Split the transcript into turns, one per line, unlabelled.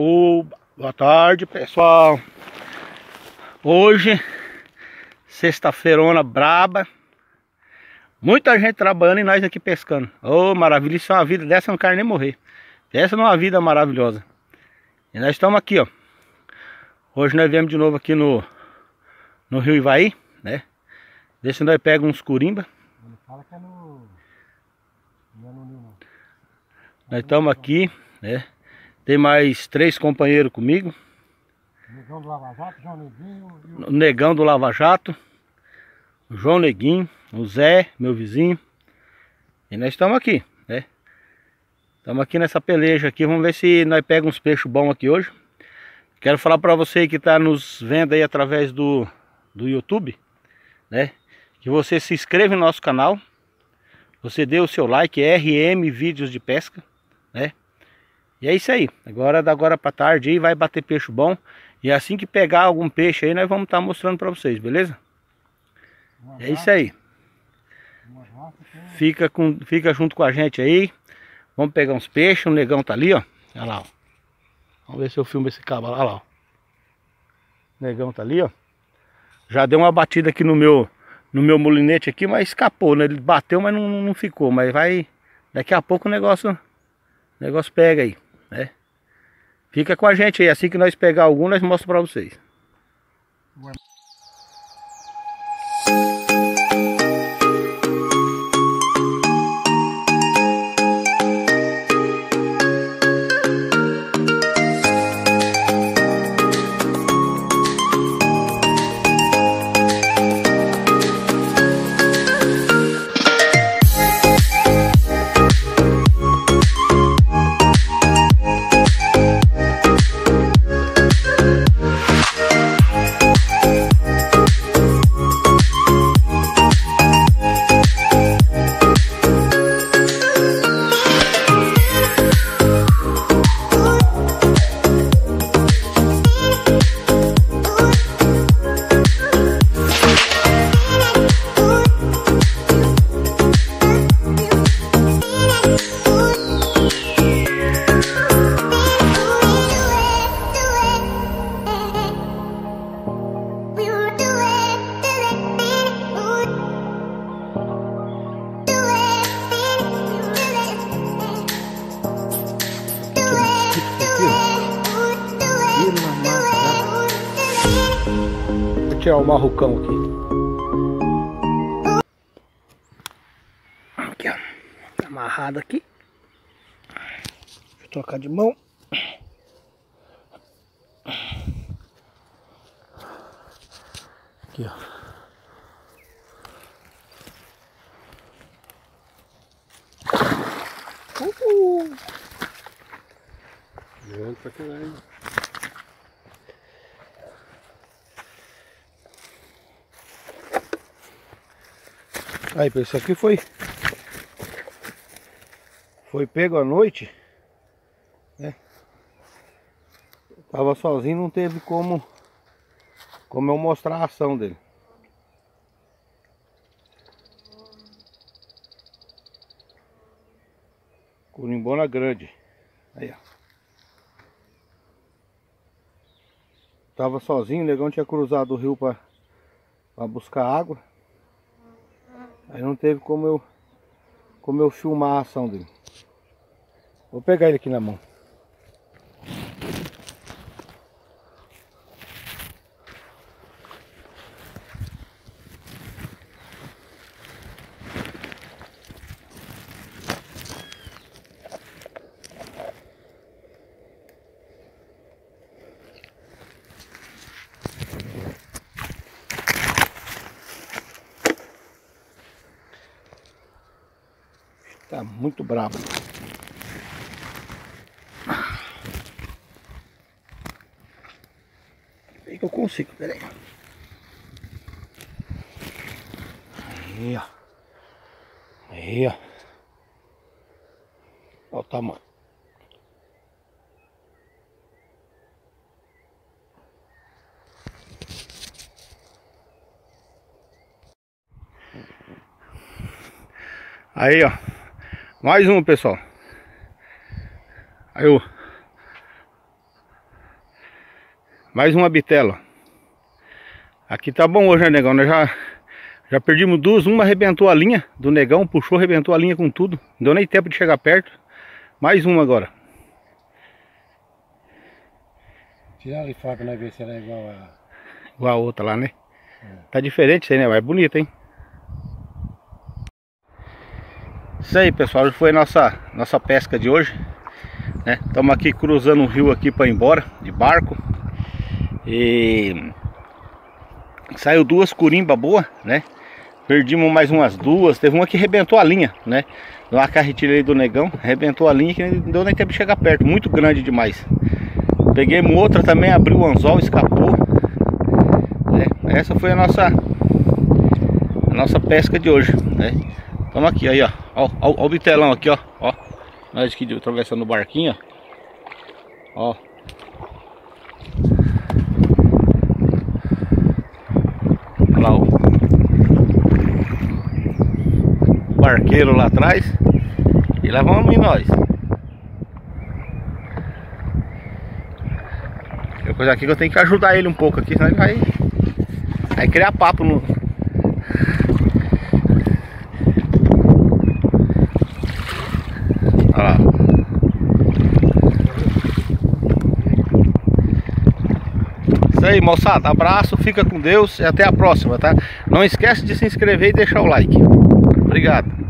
Oh, boa tarde pessoal. Hoje Sexta-feirona braba. Muita gente trabalhando e nós aqui pescando. Oh, maravilha, isso é uma vida dessa eu não quero nem morrer. Essa não é uma vida maravilhosa. E nós estamos aqui, ó. Hoje nós viemos de novo aqui no No Rio Ivaí, né? Se nós pegamos uns curimba. Fala que é no... Não é no Rio não. Nós estamos aqui, né tem mais três companheiros comigo.
Negão do Lava Jato, João Neguinho.
O Negão do Lava Jato. O João Neguinho. O Zé, meu vizinho. E nós estamos aqui, né? Estamos aqui nessa peleja aqui. Vamos ver se nós pegamos uns peixes bons aqui hoje. Quero falar para você que está nos vendo aí através do, do YouTube, né? Que você se inscreva no nosso canal. Você dê o seu like, RM Vídeos de Pesca? E é isso aí. Agora, da agora para tarde aí, vai bater peixe bom. E assim que pegar algum peixe aí, nós vamos estar tá mostrando para vocês, beleza? É isso aí. Fica, com, fica junto com a gente aí. Vamos pegar uns peixes. O negão tá ali, ó. Olha lá, ó. Vamos ver se eu filmo esse cabo. Olha lá, ó. O negão tá ali, ó. Já deu uma batida aqui no meu no meu molinete aqui, mas escapou, né? Ele bateu, mas não, não ficou. Mas vai... Daqui a pouco o negócio... O negócio pega aí né? Fica com a gente aí, assim que nós pegar algum, nós mostramos para vocês. Tirar o marrocão aqui. Aqui, ó. Tá amarrado aqui. Deixa eu trocar de mão. Aqui, ó. Uhul.
Grande pra caralho.
Aí, pessoal, aqui foi foi pego à noite, né? Tava sozinho, não teve como como eu mostrar a ação dele. Curimbona grande. Aí, ó. Tava sozinho, o negão tinha cruzado o rio para buscar água. Aí não teve como eu como eu filmar a ação dele. Vou pegar ele aqui na mão. Tá muito bravo. Aí que eu consigo, peraí. Aí, ó. Aí, ó. Olha o tamanho. Aí, ó. Mais um, pessoal. Aí, ó. Mais uma bitela. Aqui tá bom hoje, né, negão? Nós já, já perdimos duas. Uma arrebentou a linha do negão, puxou, arrebentou a linha com tudo. Não deu nem tempo de chegar perto. Mais uma agora.
Tira ali fora pra nós ver se ela é igual a...
Igual a outra lá, né? É. Tá diferente isso aí, né? Mas é bonita, hein? Isso aí, pessoal. Foi nossa, nossa pesca de hoje. Estamos né? aqui cruzando um rio aqui para ir embora, de barco. E saiu duas curimbas boas, né? Perdimos mais umas duas. Teve uma que arrebentou a linha, né? Uma carretilha do negão, arrebentou a linha que não deu nem tempo de chegar perto, muito grande demais. Peguei outra também, abriu o anzol, escapou. Né? Essa foi a nossa a nossa pesca de hoje, né? Estamos aqui, aí ó, ó, ó, ó o bitelão aqui, ó, ó. Nós aqui atravessando o barquinho, ó. ó. lá o barqueiro lá atrás e lá vamos nós é coisa aqui que eu tenho que ajudar ele um pouco aqui senão ele vai vai criar papo no Olha lá Isso aí, moçada. Abraço, fica com Deus e até a próxima, tá? Não esquece de se inscrever e deixar o like. Obrigado.